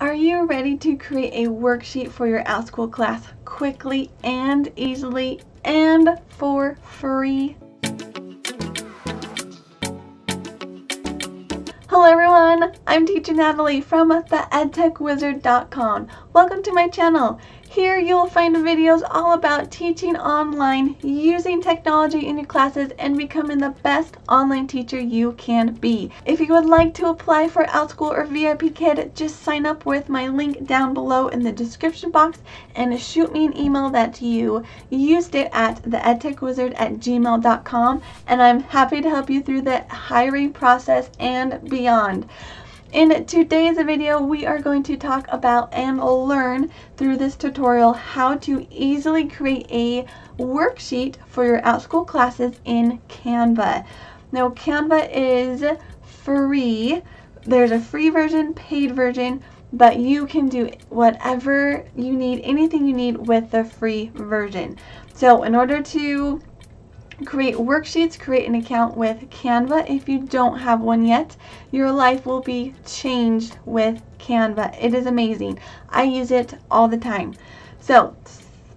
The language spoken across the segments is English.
Are you ready to create a worksheet for your OutSchool class quickly and easily and for free? Hello everyone, I'm teacher Natalie from theedtechwizard.com. Welcome to my channel. Here you'll find videos all about teaching online, using technology in your classes, and becoming the best online teacher you can be. If you would like to apply for OutSchool or VIP Kid, just sign up with my link down below in the description box and shoot me an email that you used it at theedtechwizard at gmail.com and I'm happy to help you through the hiring process and beyond. In today's video, we are going to talk about and learn through this tutorial how to easily create a worksheet for your out-school classes in Canva. Now, Canva is free. There's a free version, paid version, but you can do whatever you need, anything you need with the free version. So in order to create worksheets, create an account with Canva. If you don't have one yet, your life will be changed with Canva. It is amazing. I use it all the time. So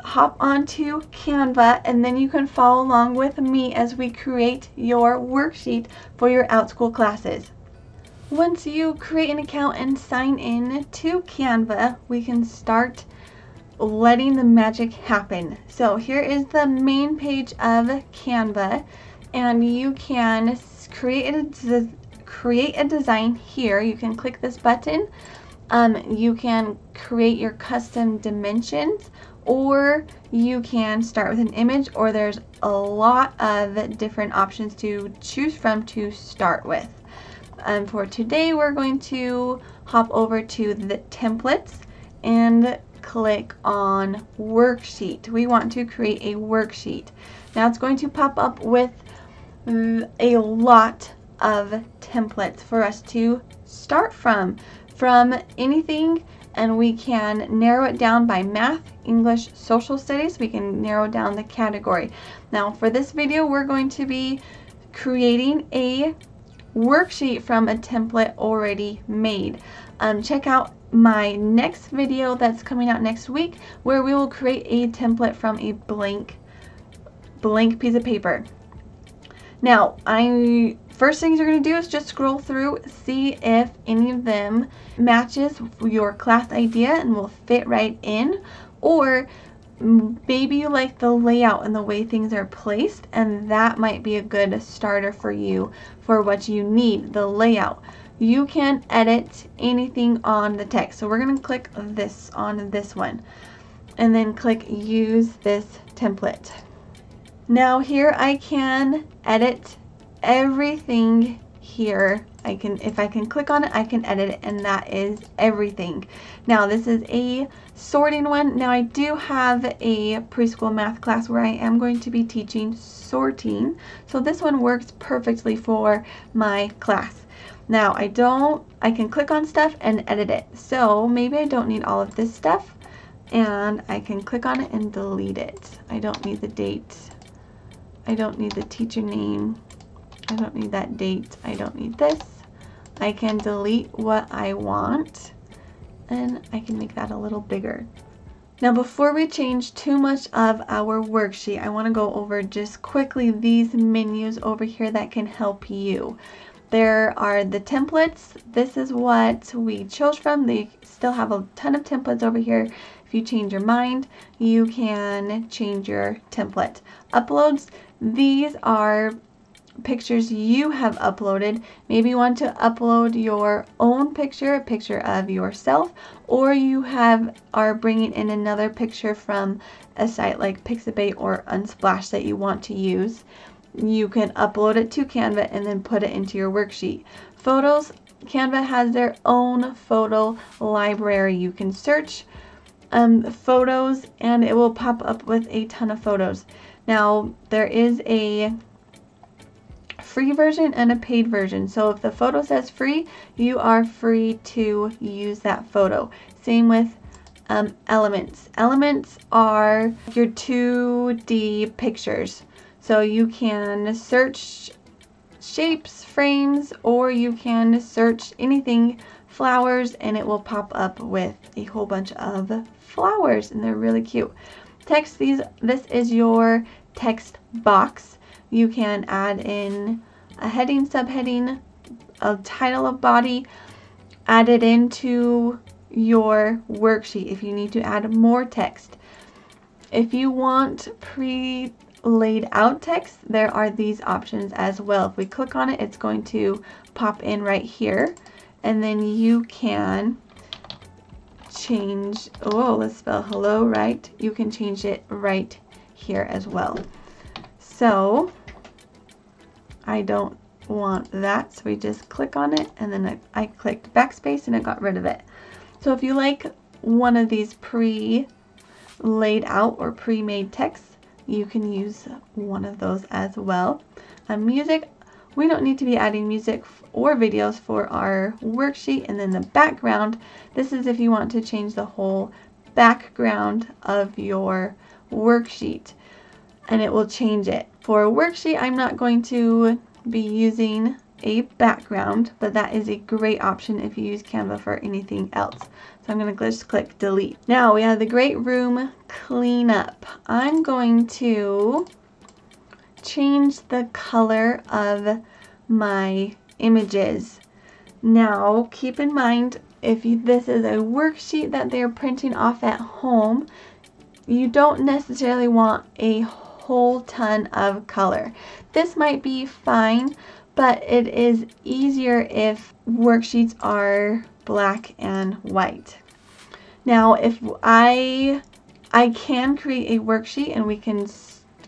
hop onto Canva and then you can follow along with me as we create your worksheet for your OutSchool classes. Once you create an account and sign in to Canva, we can start letting the magic happen. So here is the main page of Canva and you can create a, create a design here. You can click this button. Um, you can create your custom dimensions or you can start with an image or there's a lot of different options to choose from to start with. Um, for today we're going to hop over to the templates and click on worksheet. We want to create a worksheet. Now it's going to pop up with a lot of templates for us to start from. From anything and we can narrow it down by math, English, social studies. We can narrow down the category. Now for this video we're going to be creating a worksheet from a template already made. Um, check out my next video that's coming out next week where we will create a template from a blank blank piece of paper. Now, I first things you're going to do is just scroll through, see if any of them matches your class idea and will fit right in or maybe you like the layout and the way things are placed and that might be a good starter for you for what you need, the layout you can edit anything on the text. So we're going to click this on this one and then click use this template. Now here I can edit everything here. I can, if I can click on it, I can edit it and that is everything. Now this is a sorting one. Now I do have a preschool math class where I am going to be teaching sorting. So this one works perfectly for my class. Now I don't, I can click on stuff and edit it. So maybe I don't need all of this stuff and I can click on it and delete it. I don't need the date. I don't need the teacher name. I don't need that date. I don't need this. I can delete what I want and I can make that a little bigger. Now before we change too much of our worksheet, I want to go over just quickly these menus over here that can help you. There are the templates. This is what we chose from. They still have a ton of templates over here. If you change your mind, you can change your template. Uploads, these are pictures you have uploaded. Maybe you want to upload your own picture, a picture of yourself, or you have are bringing in another picture from a site like Pixabay or Unsplash that you want to use you can upload it to Canva and then put it into your worksheet. Photos, Canva has their own photo library. You can search um, photos and it will pop up with a ton of photos. Now, there is a free version and a paid version. So if the photo says free, you are free to use that photo. Same with um, elements. Elements are your 2D pictures. So you can search shapes, frames, or you can search anything flowers and it will pop up with a whole bunch of flowers and they're really cute. Text these, this is your text box. You can add in a heading, subheading, a title of body, add it into your worksheet if you need to add more text. If you want pre laid out text, there are these options as well. If we click on it, it's going to pop in right here. And then you can change, oh, let's spell hello right. You can change it right here as well. So I don't want that. So we just click on it and then I, I clicked backspace and it got rid of it. So if you like one of these pre laid out or pre-made texts, you can use one of those as well. Um, music, we don't need to be adding music or videos for our worksheet. And then the background, this is if you want to change the whole background of your worksheet and it will change it. For a worksheet, I'm not going to be using a background, but that is a great option if you use Canva for anything else. So I'm going to just click delete. Now we have the great room cleanup. I'm going to change the color of my images. Now keep in mind if you, this is a worksheet that they're printing off at home, you don't necessarily want a whole ton of color. This might be fine, but it is easier if worksheets are black and white. Now, if I, I can create a worksheet and we can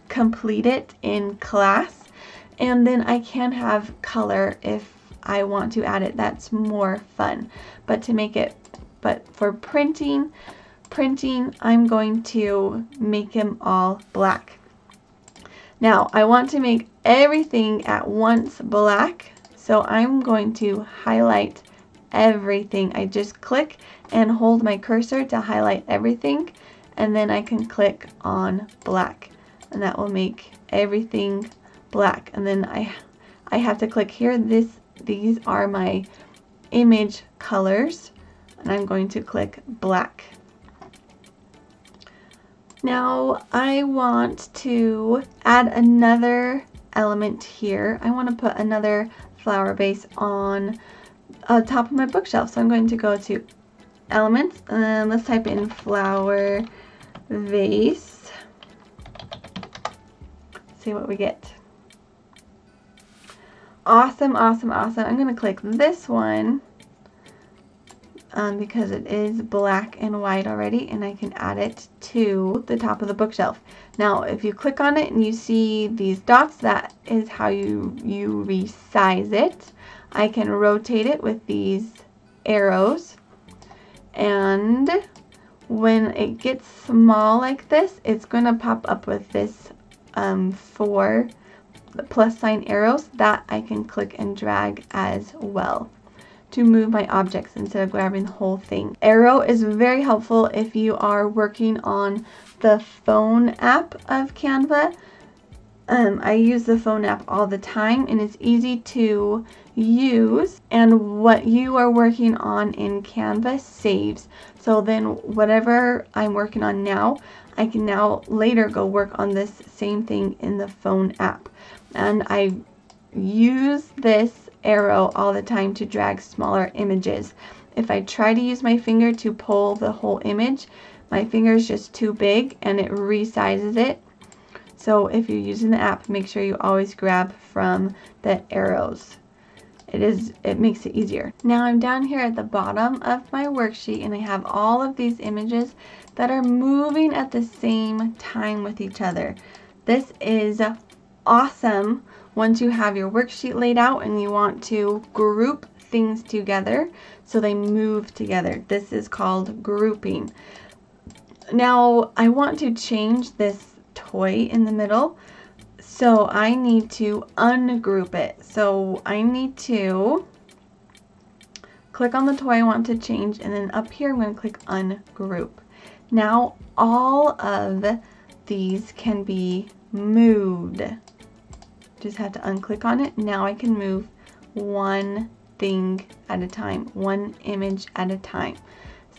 complete it in class, and then I can have color if I want to add it. That's more fun. But to make it, but for printing, printing, I'm going to make them all black. Now, I want to make everything at once black, so I'm going to highlight everything. I just click and hold my cursor to highlight everything, and then I can click on black, and that will make everything black. And then I, I have to click here. This, These are my image colors, and I'm going to click black. Now I want to add another element here. I want to put another flower base on uh, top of my bookshelf. So I'm going to go to elements and let's type in flower vase. See what we get. Awesome, awesome, awesome. I'm going to click this one um, because it is black and white already and I can add it to the top of the bookshelf. Now if you click on it and you see these dots that is how you, you resize it. I can rotate it with these arrows and when it gets small like this it's going to pop up with this um, four plus sign arrows that I can click and drag as well to move my objects instead of grabbing the whole thing. Arrow is very helpful if you are working on the phone app of Canva. Um, I use the phone app all the time and it's easy to use and what you are working on in Canva saves. So then whatever I'm working on now, I can now later go work on this same thing in the phone app. And I use this arrow all the time to drag smaller images. If I try to use my finger to pull the whole image, my finger is just too big and it resizes it. So if you're using the app, make sure you always grab from the arrows. It is, it makes it easier. Now I'm down here at the bottom of my worksheet and I have all of these images that are moving at the same time with each other. This is awesome once you have your worksheet laid out and you want to group things together so they move together. This is called grouping. Now I want to change this toy in the middle so I need to ungroup it. So I need to click on the toy I want to change and then up here I'm going to click ungroup. Now all of these can be moved. Just have to unclick on it. Now I can move one thing at a time, one image at a time.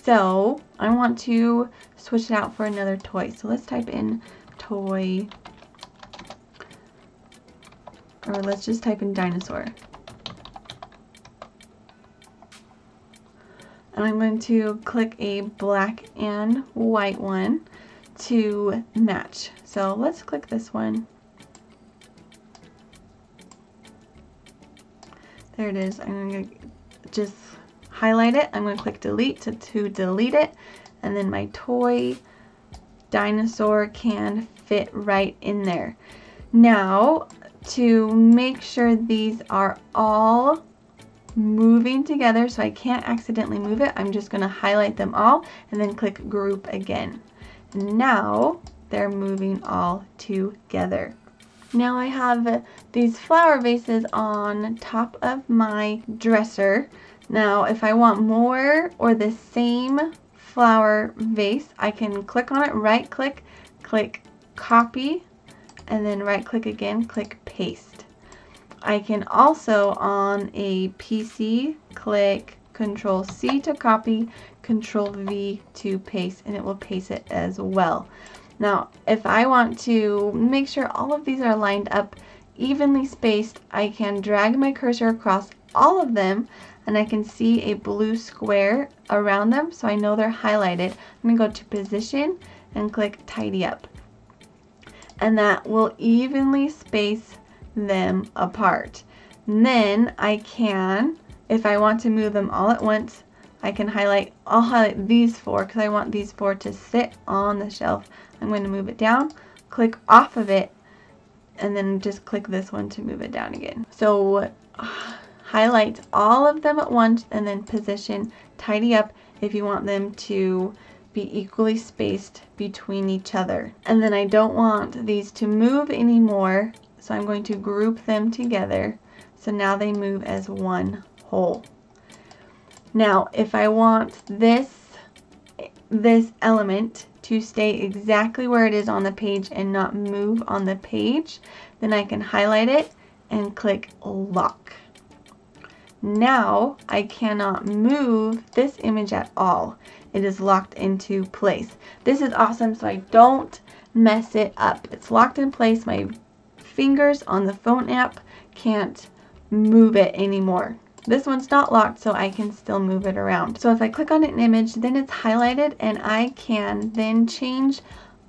So I want to switch it out for another toy. So let's type in toy, or let's just type in dinosaur. And I'm going to click a black and white one to match. So let's click this one. There it is. I'm going to just highlight it. I'm going to click delete to, to delete it. And then my toy dinosaur can fit right in there. Now, to make sure these are all moving together so I can't accidentally move it, I'm just going to highlight them all and then click group again. Now they're moving all together. Now I have these flower vases on top of my dresser. Now if I want more or the same flower vase, I can click on it, right click, click copy, and then right click again, click paste. I can also on a PC click control C to copy, control V to paste, and it will paste it as well. Now, if I want to make sure all of these are lined up evenly spaced, I can drag my cursor across all of them and I can see a blue square around them so I know they're highlighted. I'm going to go to position and click tidy up. And that will evenly space them apart. And then I can, if I want to move them all at once, I can highlight, I'll highlight these four because I want these four to sit on the shelf. I'm going to move it down, click off of it, and then just click this one to move it down again. So uh, highlight all of them at once and then position, tidy up if you want them to be equally spaced between each other. And then I don't want these to move anymore so I'm going to group them together. So now they move as one whole. Now, if I want this, this element to stay exactly where it is on the page and not move on the page, then I can highlight it and click lock. Now I cannot move this image at all. It is locked into place. This is awesome so I don't mess it up. It's locked in place. My fingers on the phone app can't move it anymore. This one's not locked, so I can still move it around. So if I click on an image, then it's highlighted, and I can then change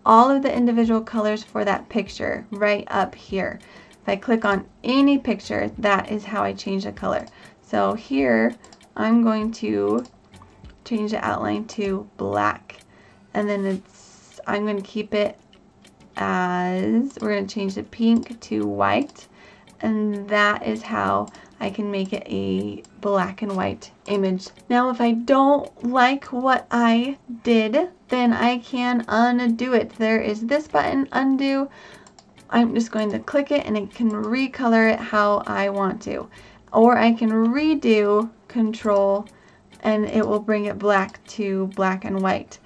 all of the individual colors for that picture right up here. If I click on any picture, that is how I change the color. So here, I'm going to change the outline to black. And then it's, I'm going to keep it as, we're going to change the pink to white. And that is how I can make it a black and white image. Now if I don't like what I did, then I can undo it. There is this button, undo. I'm just going to click it and it can recolor it how I want to. Or I can redo control and it will bring it black to black and white.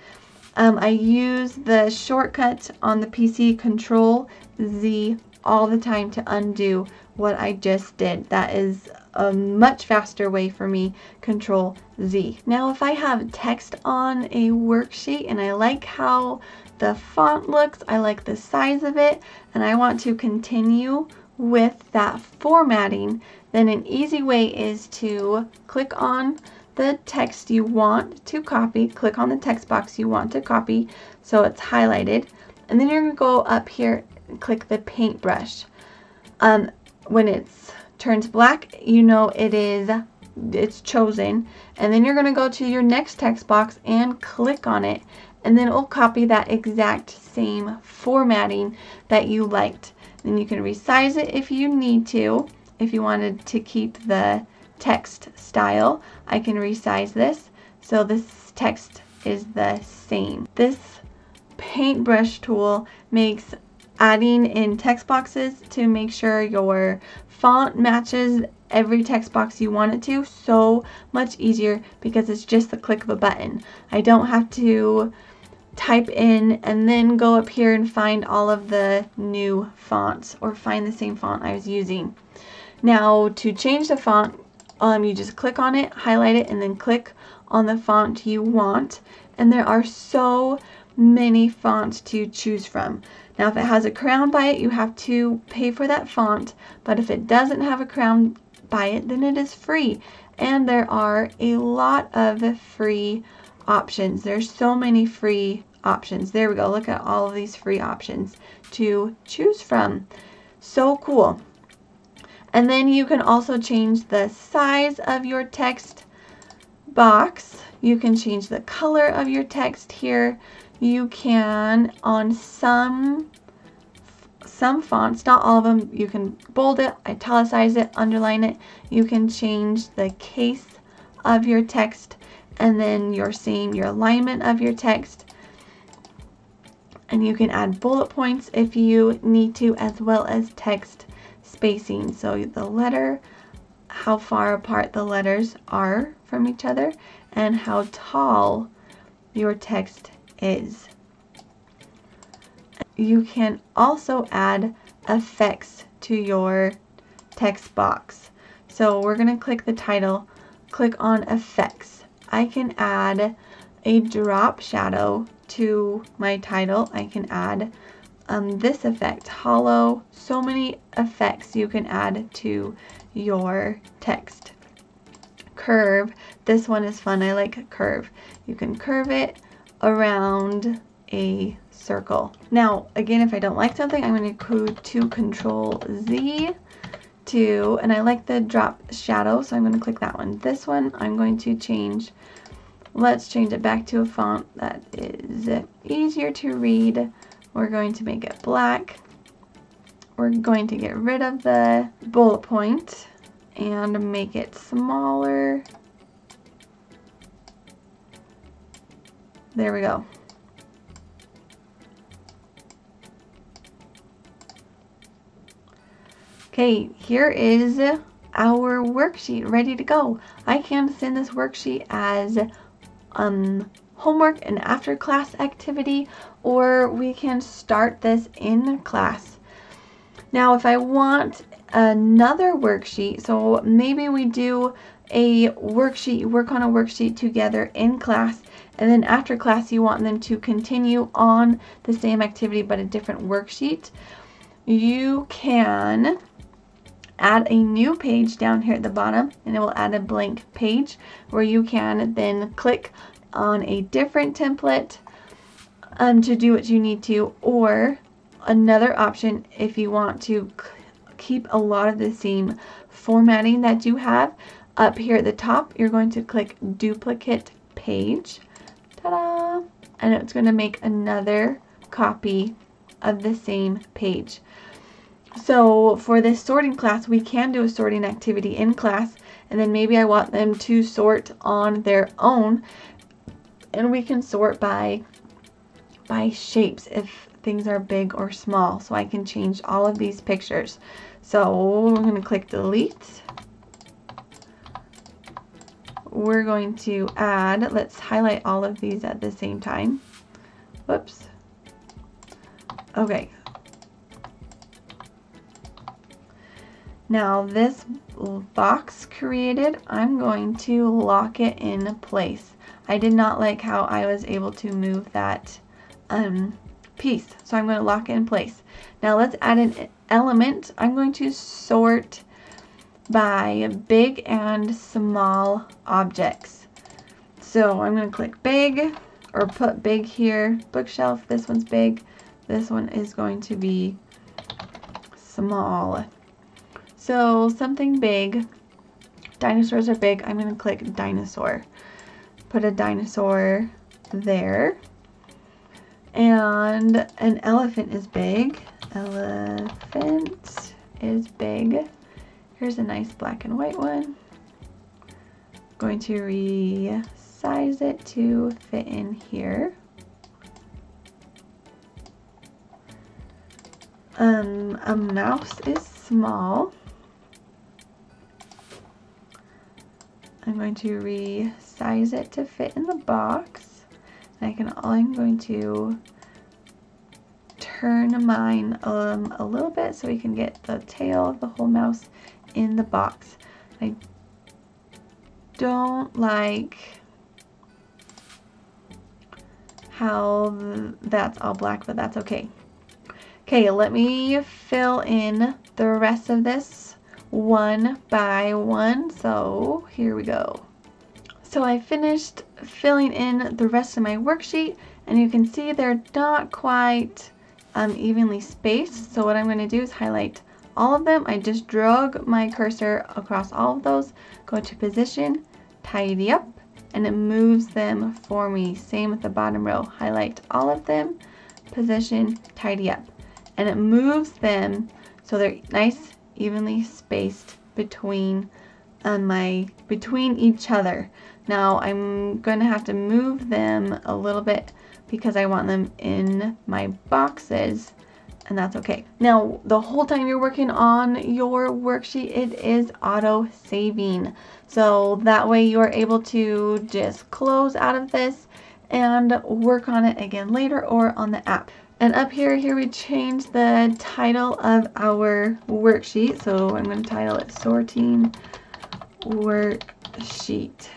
Um, I use the shortcut on the PC, Control Z, all the time to undo what I just did. That is a much faster way for me, Control Z. Now if I have text on a worksheet and I like how the font looks, I like the size of it, and I want to continue with that formatting, then an easy way is to click on the text you want to copy. Click on the text box you want to copy so it's highlighted. And then you're going to go up here and click the paintbrush. Um, when it turns black, you know it is it's chosen. And then you're going to go to your next text box and click on it. And then it will copy that exact same formatting that you liked. Then you can resize it if you need to, if you wanted to keep the text style. I can resize this so this text is the same. This paintbrush tool makes adding in text boxes to make sure your font matches every text box you want it to so much easier because it's just the click of a button. I don't have to type in and then go up here and find all of the new fonts or find the same font I was using. Now to change the font um, you just click on it, highlight it, and then click on the font you want. And there are so many fonts to choose from. Now, if it has a crown by it, you have to pay for that font. But if it doesn't have a crown by it, then it is free. And there are a lot of free options. There's so many free options. There we go. Look at all of these free options to choose from. So cool. And then you can also change the size of your text box. You can change the color of your text here. You can, on some some fonts, not all of them, you can bold it, italicize it, underline it. You can change the case of your text and then your same, your alignment of your text. And you can add bullet points if you need to, as well as text spacing. So the letter, how far apart the letters are from each other, and how tall your text is. You can also add effects to your text box. So we're going to click the title, click on effects. I can add a drop shadow to my title. I can add um, this effect, hollow, so many effects you can add to your text. Curve, this one is fun, I like curve. You can curve it around a circle. Now, again, if I don't like something, I'm going to go to Control Z to, and I like the drop shadow, so I'm going to click that one. This one, I'm going to change, let's change it back to a font that is easier to read. We're going to make it black. We're going to get rid of the bullet point and make it smaller. There we go. Okay, here is our worksheet ready to go. I can send this worksheet as um, homework and after class activity or we can start this in class. Now if I want another worksheet, so maybe we do a worksheet, you work on a worksheet together in class and then after class you want them to continue on the same activity but a different worksheet, you can add a new page down here at the bottom and it will add a blank page where you can then click on a different template um, to do what you need to or another option if you want to keep a lot of the same formatting that you have up here at the top you're going to click duplicate page. Ta-da! And it's going to make another copy of the same page. So for this sorting class we can do a sorting activity in class and then maybe I want them to sort on their own and we can sort by by shapes if things are big or small. So I can change all of these pictures. So we're going to click delete. We're going to add, let's highlight all of these at the same time. Whoops. Okay. Now this box created, I'm going to lock it in place. I did not like how I was able to move that um, piece. So I'm going to lock it in place. Now let's add an element. I'm going to sort by big and small objects. So I'm going to click big or put big here. Bookshelf, this one's big. This one is going to be small. So something big. Dinosaurs are big. I'm going to click dinosaur put a dinosaur there. And an elephant is big. Elephant is big. Here's a nice black and white one. Going to resize it to fit in here. Um, a mouse is small. I'm going to resize it to fit in the box. I can, I'm going to turn mine um, a little bit so we can get the tail of the whole mouse in the box. I don't like how that's all black, but that's okay. Okay, let me fill in the rest of this one by one. So here we go. So I finished filling in the rest of my worksheet and you can see they're not quite um, evenly spaced. So what I'm going to do is highlight all of them. I just drag my cursor across all of those, go to position, tidy up, and it moves them for me. Same with the bottom row. Highlight all of them, position, tidy up. And it moves them so they're nice, evenly spaced between um, my between each other. Now I'm going to have to move them a little bit because I want them in my boxes and that's okay. Now, the whole time you're working on your worksheet, it is auto saving. So that way you are able to just close out of this and work on it again later or on the app. And up here, here we change the title of our worksheet. So I'm going to title it Sorting Worksheet.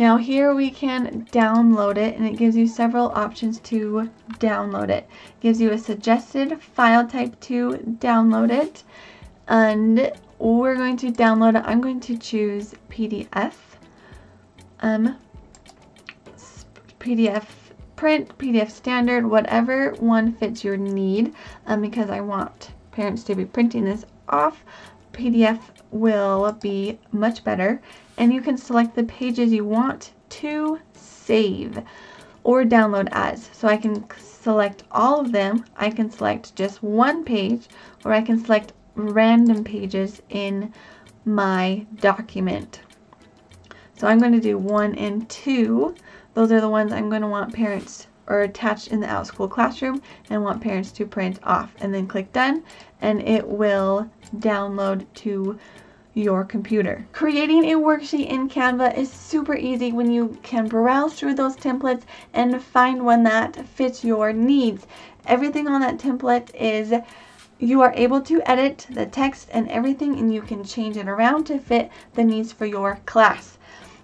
Now here we can download it and it gives you several options to download it. it gives you a suggested file type to download it and we're going to download it. I'm going to choose PDF, um, PDF print, PDF standard, whatever one fits your need um, because I want parents to be printing this off. PDF will be much better and you can select the pages you want to save or download as. So I can select all of them, I can select just one page, or I can select random pages in my document. So I'm going to do one and two. Those are the ones I'm going to want parents or attached in the Outschool classroom and want parents to print off. And then click done and it will download to your computer. Creating a worksheet in Canva is super easy when you can browse through those templates and find one that fits your needs. Everything on that template is you are able to edit the text and everything and you can change it around to fit the needs for your class.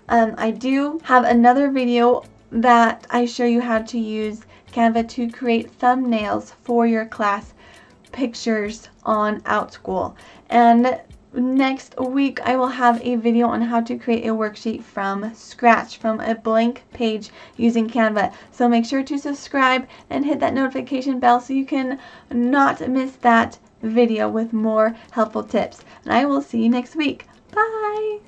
Um, I do have another video that I show you how to use Canva to create thumbnails for your class pictures on OutSchool. And next week I will have a video on how to create a worksheet from scratch from a blank page using Canva. So make sure to subscribe and hit that notification bell so you can not miss that video with more helpful tips. And I will see you next week. Bye!